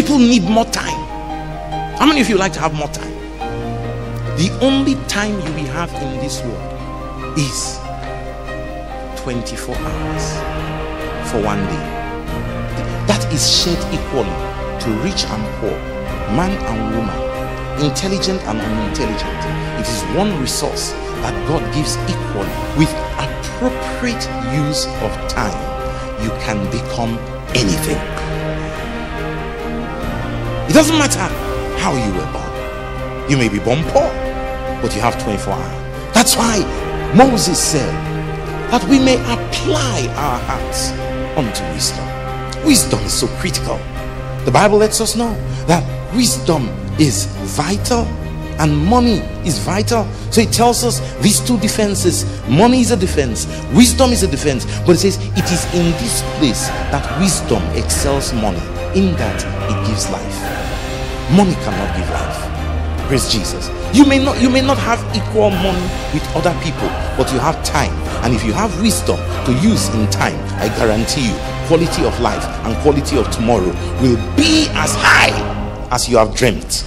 People need more time. How many of you like to have more time? The only time you will have in this world is 24 hours for one day. That is shared equally to rich and poor, man and woman, intelligent and unintelligent. It is one resource that God gives equally with appropriate use of time. You can become anything. It doesn't matter how you were born. You may be born poor, but you have 24 hours. That's why Moses said that we may apply our hearts unto wisdom. Wisdom is so critical. The Bible lets us know that wisdom is vital and money is vital. So it tells us these two defenses money is a defense, wisdom is a defense. But it says it is in this place that wisdom excels money, in that it gives life. Money cannot give life. Praise Jesus. You may not you may not have equal money with other people, but you have time. And if you have wisdom to use in time, I guarantee you, quality of life and quality of tomorrow will be as high as you have dreamt.